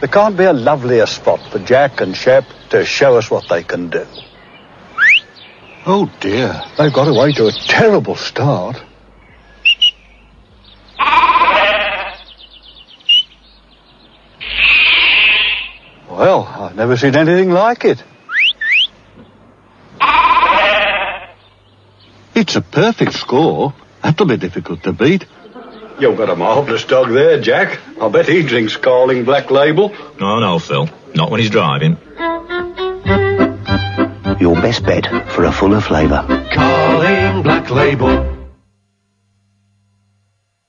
There can't be a lovelier spot for Jack and Shep to show us what they can do. Oh dear, they've got away to a terrible start. Well, I've never seen anything like it. It's a perfect score. That'll be difficult to beat. You've got a marvellous dog there, Jack. I bet he drinks Carling Black Label. No, no, Phil. Not when he's driving. Your best bet for a fuller flavour. Carling Black Label.